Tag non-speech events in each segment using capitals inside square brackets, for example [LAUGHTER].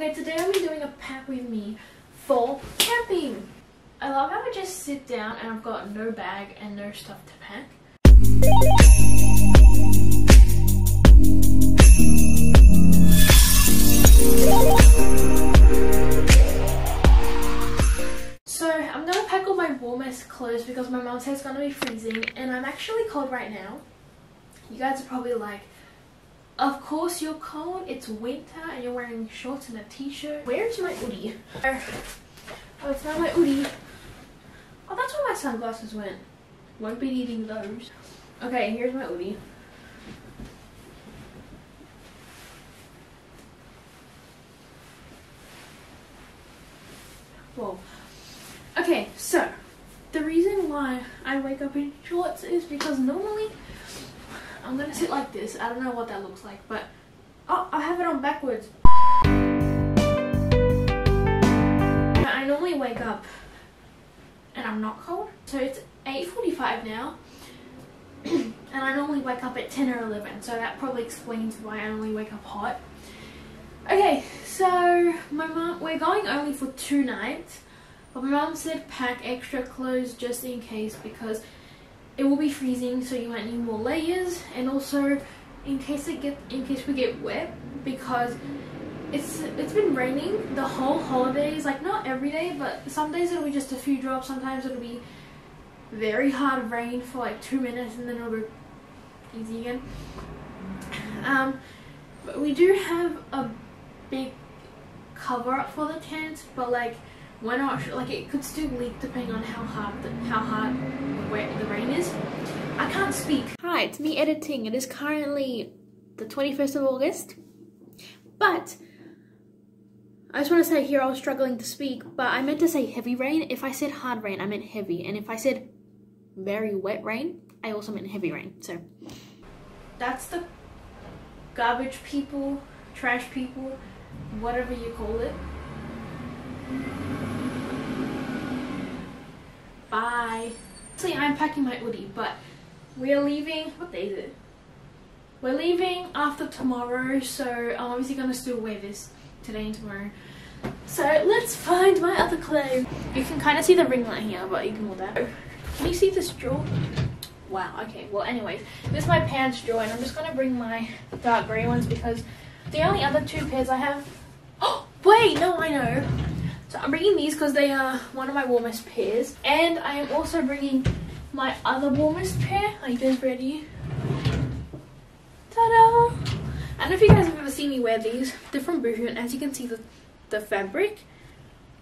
Okay, today I'll be doing a pack with me for camping. I love how I just sit down and I've got no bag and no stuff to pack. So I'm gonna pack all my warmest clothes because my mom says it's gonna be freezing and I'm actually cold right now. You guys are probably like, of course you're cold, it's winter and you're wearing shorts and a t-shirt. Where's my hoodie? Oh, it's not my hoodie. Oh, that's where my sunglasses went. Won't be needing those. Okay, here's my hoodie. Whoa. Okay, so the reason why I wake up in shorts is because normally I'm gonna sit like this. I don't know what that looks like, but oh, I have it on backwards. I normally wake up and I'm not cold. So it's 8.45 now. [CLEARS THROAT] and I normally wake up at 10 or 11. So that probably explains why I only wake up hot. Okay, so my mom, we're going only for two nights. But my mom said pack extra clothes just in case because it will be freezing so you might need more layers. And also in case it get in case we get wet because it's it's been raining the whole holidays like not every day but some days it'll be just a few drops sometimes it'll be very hard rain for like two minutes and then it'll go easy again. Um but we do have a big cover up for the tent but like we're not? Sure like it could still leak depending on how hard the, how hard wet the rain is i can't speak hi it's me editing it is currently the 21st of august but I just want to say here I was struggling to speak, but I meant to say heavy rain. If I said hard rain, I meant heavy. And if I said very wet rain, I also meant heavy rain. So that's the garbage people, trash people, whatever you call it. Bye. See, I'm packing my hoodie, but we're leaving. What day is it? We're leaving after tomorrow, so I'm obviously gonna still wear this today and tomorrow. So let's find my other clothes. You can kind of see the ring light here, but ignore that. Can you see this drawer? Wow, okay, well anyways, this is my pants drawer and I'm just gonna bring my dark grey ones because the only other two pairs I have... Oh, [GASPS] wait, no, I know. So I'm bringing these because they are one of my warmest pairs. And I am also bringing my other warmest pair. You guys ready? Ta-da! I don't know if you guys have ever seen me wear these. They're from Boohoo and as you can see the, the fabric,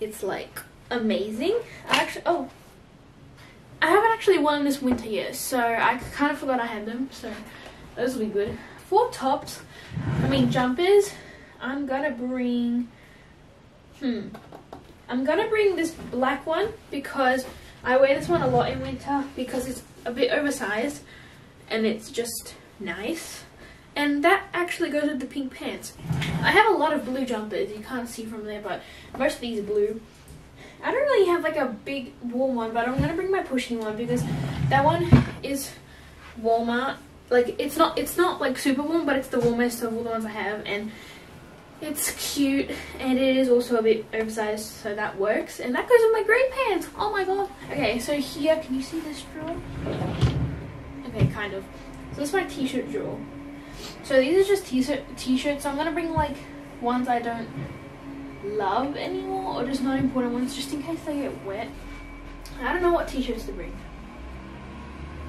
it's like amazing. I actually, oh, I haven't actually worn this winter yet, so I kind of forgot I had them, so those will be good. For tops, I mean jumpers, I'm gonna bring, hmm, I'm gonna bring this black one because I wear this one a lot in winter because it's a bit oversized and it's just nice. And that actually goes with the pink pants. I have a lot of blue jumpers, you can't see from there, but most of these are blue. I don't really have like a big warm one, but I'm gonna bring my Pusheen one because that one is warmer. Like it's not it's not like super warm, but it's the warmest of all the ones I have and it's cute and it is also a bit oversized so that works and that goes with my grey pants. Oh my god. Okay, so here can you see this drawer? Okay, kind of. So this is my t-shirt drawer. So these are just t-shirt t-shirts. So I'm gonna bring like ones I don't love anymore or just not important ones just in case they get wet. I don't know what t-shirts to bring.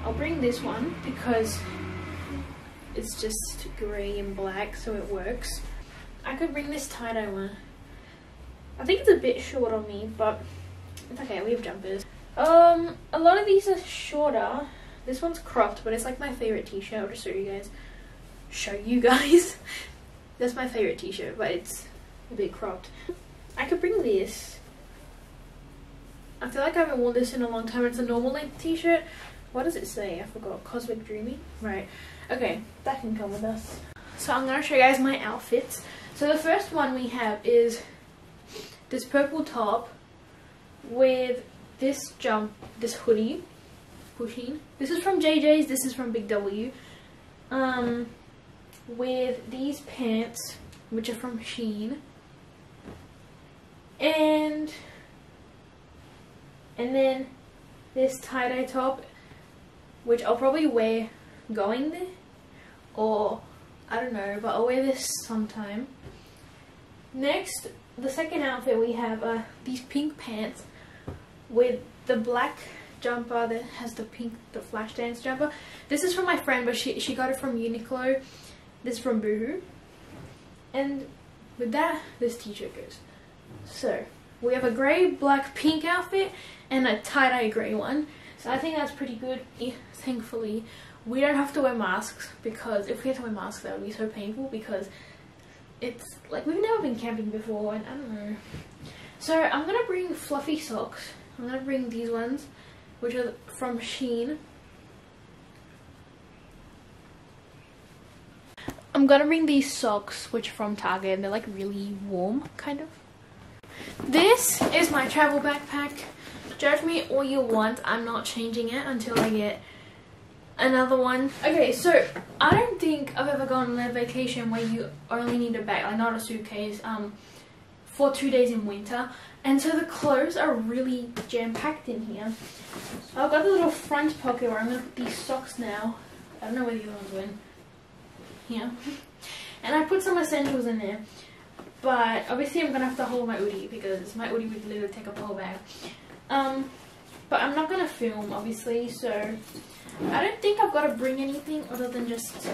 I'll bring this one because it's just grey and black so it works. I could bring this tie-dye one. I think it's a bit short on me but it's okay, we have jumpers. Um, a lot of these are shorter. This one's cropped but it's like my favourite t-shirt. I'll just show you guys. Show you guys. [LAUGHS] That's my favourite t-shirt but it's a bit cropped. I could bring this. I feel like I haven't worn this in a long time. It's a normal length t-shirt. What does it say? I forgot. Cosmic Dreamy? Right. Okay, that can come with us. So I'm going to show you guys my outfits. So the first one we have is this purple top with this jump, this hoodie, Pusheen. This is from JJ's, this is from Big W. Um, with these pants, which are from Shein. And, and then this tie-dye top, which I'll probably wear going there, or I don't know, but I'll wear this sometime. Next, the second outfit we have are these pink pants with the black jumper that has the pink, the Flashdance jumper. This is from my friend, but she, she got it from Uniqlo. This is from Boohoo. And with that, this t-shirt goes. So, we have a grey, black, pink outfit and a tie-dye grey one. So I think that's pretty good, eh, thankfully. We don't have to wear masks because if we had to wear masks that would be so painful because it's like we've never been camping before and I don't know. So I'm gonna bring fluffy socks. I'm gonna bring these ones which are from Shein. I'm gonna bring these socks which are from Target and they're like really warm kind of. This is my travel backpack. Judge me all you want. I'm not changing it until I get another one. Okay, so I don't think I've ever gone on a vacation where you only need a bag, like not a suitcase, um, for two days in winter. And so the clothes are really jam-packed in here. I've got the little front pocket where I'm going to put these socks now. I don't know where the other ones went. Here. And I put some essentials in there. But obviously I'm going to have to hold my hoodie because my hoodie would literally take up the whole bag. Um, but I'm not going to film, obviously, so I don't think I've got to bring anything other than just,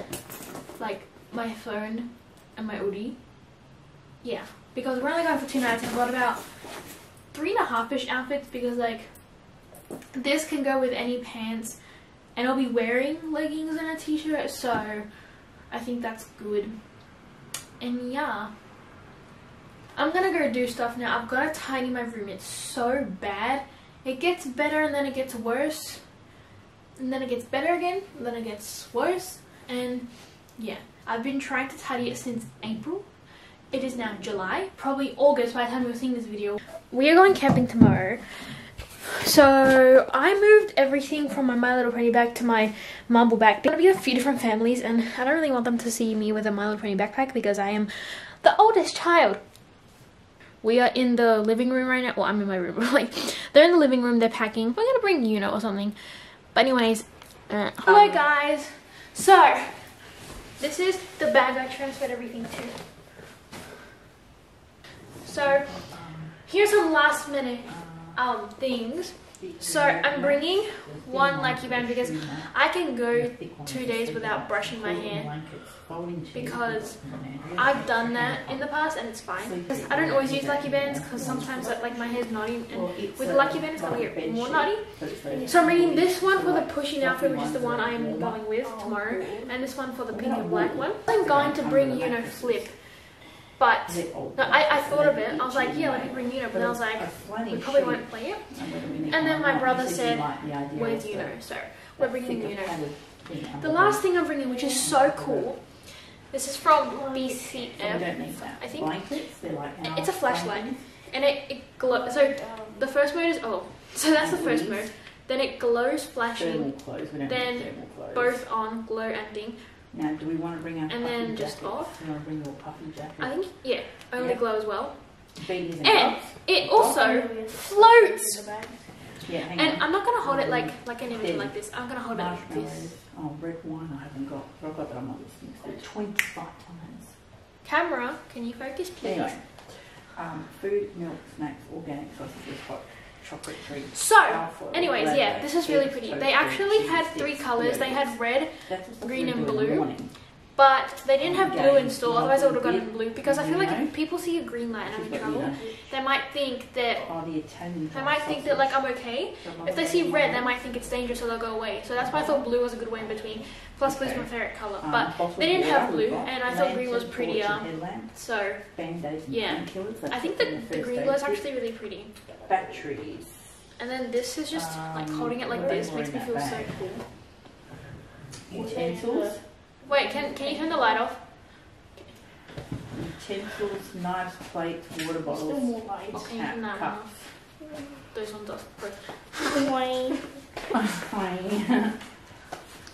like, my phone and my hoodie. Yeah, because we're only going for two nights I've got about three and a half-ish outfits because, like, this can go with any pants and I'll be wearing leggings and a t-shirt, so I think that's good. And yeah. I'm gonna go do stuff now. I've got to tidy my room. It's so bad. It gets better and then it gets worse. And then it gets better again. Then it gets worse. And yeah, I've been trying to tidy it since April. It is now July, probably August by the time you're seeing this video. We are going camping tomorrow. So I moved everything from my My Little Pony bag to my Marble bag. There's gonna be a few different families and I don't really want them to see me with a My Little Pony backpack because I am the oldest child we are in the living room right now. Well, I'm in my room. [LAUGHS] like, they're in the living room. They're packing. We're gonna bring Uno or something. But anyways, uh, hello guys. So, this is the bag I transferred everything to. So, here's some last minute um, things. So I'm bringing one lucky band because I can go two days without brushing my hair because I've done that in the past and it's fine. I don't always use lucky bands because sometimes like my hair's knotty and with the lucky band it's gonna get more knotty. So I'm bringing this one for the Pusheen outfit which is the one I'm going with tomorrow and this one for the pink and black one. I'm going to bring you know flip but no, I, I thought of it. I was like, yeah, let me bring Uno. But I was like, we probably won't play it. And then my brother said, where's Uno? So we're bringing Uno. The last thing I'm bringing, which is so cool, this is from BCF, I think. It's a flashlight. And it, it glows. So the first mode is, oh, [LAUGHS] so that's the first mode. Then it glows flashing. Then both on, glow ending. Now, do we want to bring our And puffy then just jackets? off. Do you want to bring your puffy jacket? I think, yeah, only Yeah. glow as well. Beanies and And gloves? it also floats. Yeah, hang And on. I'm not gonna hold it like like an image like this. I'm gonna hold it like Marshmallows. this. Oh, red wine I haven't got. I've got that on my listening. So 25 times. Camera, can you focus, please? Anyway, um, food, milk, snacks, organic sausages, hot chocolate treats. So, anyways, yeah, this is really pretty. They actually had three colors. They had red, green and do in the blue. But they didn't have blue in store. Otherwise, I would have gotten blue because I feel like if people see a green light and I'm in She's got, you trouble, they might think that Oh, they might think that like I'm okay. If they see red, they might think it's dangerous, so they'll go away. So that's why I thought blue was a good way in between. Plus, blue's my favorite color. Um, But they didn't have blue, and I thought green was prettier. torch and headlamps, So Yeah. I think the, the green is actually really pretty. Batteries. And then this is just like Um, holding it like this makes me feel so cool. Utensils. Wait, can can you turn the light off? Utensils, knives, plates, water bottles, Or can you tap, turn that cups. Those ones off first. Fine.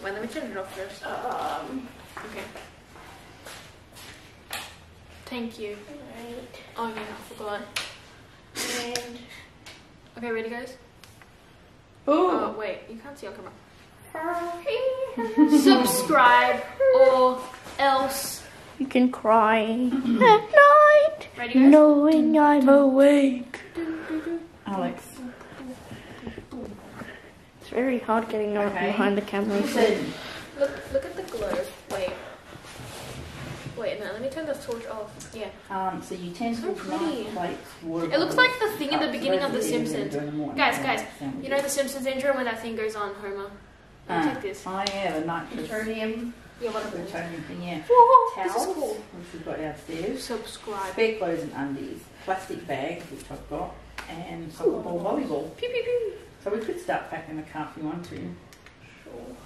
Wait, let me turn it off first. Um, Okay. Thank you. right, Oh yeah, I forgot. and Okay, ready guys? Oh wait, you can't see on camera. [LAUGHS] Subscribe or else. You can cry [CLEARS THROAT] at night, Ready guys? knowing I'm awake. Alex, It's very hard getting up Okay. behind the camera. Look, look at the glow. Wait. Wait, no, let me turn the torch off. Yeah. Um, so utensils, So pretty. knife, plates, It looks like the thing in the beginning of The those are what you're Simpsons. gonna do in the morning. Guys, guys. You know the Simpsons intro when that thing goes on, Homer? Ah, Check this. Oh yeah, the nitrous Plutonium. Yeah, plutonium thing, yeah. Whoa, this Towels, cool. which we've got downstairs. Subscribe. Spare clothes and undies. Plastic bags, which I've got. And soccer ball, volleyball. Pew pew pew. So we could start packing the car if you want to. Sure.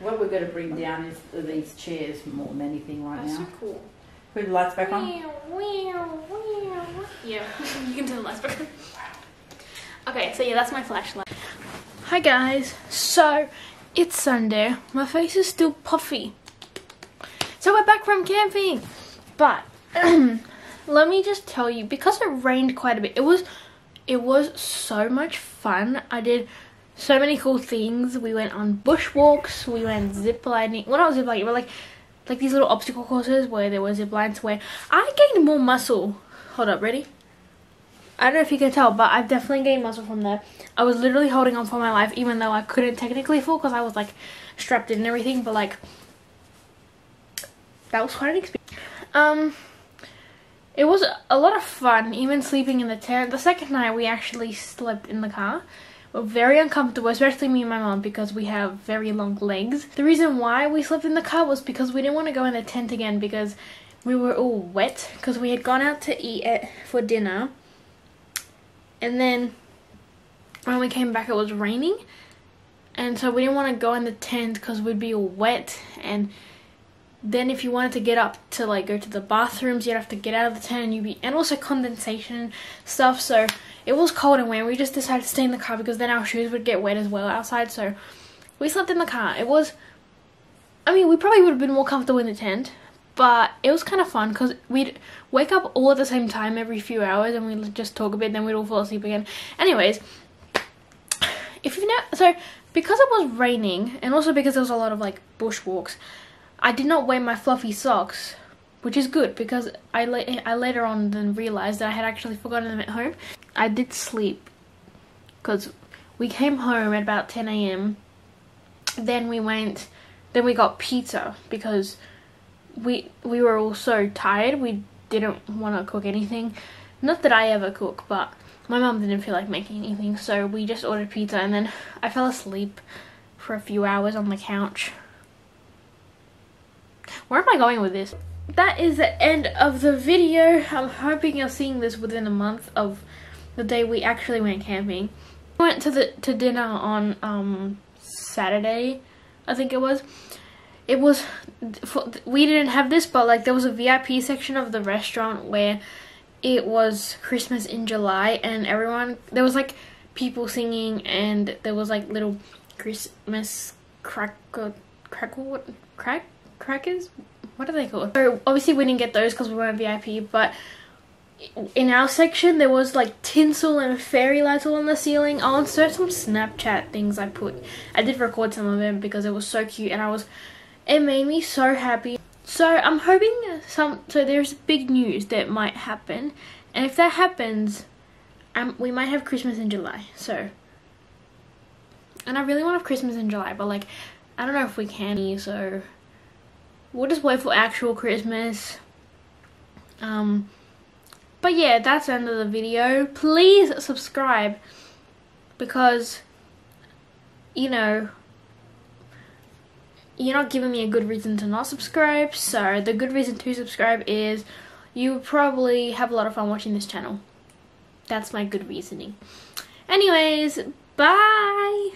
What we're going to bring down is these chairs more than anything right That's so now. cool. Put the lights back on. Yeah, [LAUGHS] you can turn the lights back on. Okay, so yeah, that's my flashlight. Hi guys. So it's Sunday. My face is still puffy. So we're back from camping. But [CLEARS THROAT] let me just tell you, because it rained quite a bit, it was it was so much fun. I did so many cool things. We went on bushwalks, we went ziplining. Well not ziplining, but like like these little obstacle courses where there were zip lines where I gained more muscle. Hold up, ready? I don't know if you can tell, but I've definitely gained muscle from there. I was literally holding on for my life, even though I couldn't technically fall because I was like strapped in and everything. But like, that was quite an experience. Um, it was a lot of fun, even sleeping in the tent. The second night, we actually slept in the car. We were very uncomfortable, especially me and my mom, because we have very long legs. The reason why we slept in the car was because we didn't want to go in the tent again because we were all wet because we had gone out to eat it for dinner. And then when we came back, it was raining. And so we didn't want to go in the tent because we'd be all wet. And then if you wanted to get up to like go to the bathrooms, you'd have to get out of the tent and you'd be, and also condensation stuff. So it was cold and wet. We just decided to stay in the car because then our shoes would get wet as well outside. So we slept in the car. It was, I mean, we probably would have been more comfortable in the tent, but it was kind of fun because we'd wake up all at the same time every few hours and we'd just talk a bit, then we'd all fall asleep again. Anyways, if you know, so because it was raining and also because there was a lot of like bushwalks, I did not wear my fluffy socks, which is good because I, la- I later on then realized that I had actually forgotten them at home. I did sleep because we came home at about 10 a.m. Then we went, then we got pizza because we we were all so tired we didn't want to cook anything. Not that I ever cook, but my mum didn't feel like making anything, so we just ordered pizza and then I fell asleep for a few hours on the couch. Where am I going with this? That is the end of the video. I'm hoping you're seeing this within a month of the day we actually went camping. We went to the to dinner on um Saturday, I think it was. It was we didn't have this, but like there was a VIP section of the restaurant where it was Christmas in July, and everyone there was like people singing, and there was like little Christmas cracker crackle crack crackers. What are they called? So obviously we didn't get those because we weren't VIP, but in our section there was like tinsel and fairy lights all on the ceiling. I'll insert some Snapchat things I put. I did record some of them because it was so cute and I was it made me so happy. So I'm hoping some so there's big news that might happen. And if that happens, um, we might have Christmas in July. So and I really want to have Christmas in July, but like I don't know if we can so we'll just wait for actual Christmas. Um but yeah, that's the end of the video. Please subscribe because you know you're not giving me a good reason to not subscribe. So the good reason to subscribe is you probably have a lot of fun watching this channel. That's my good reasoning. Anyways, bye.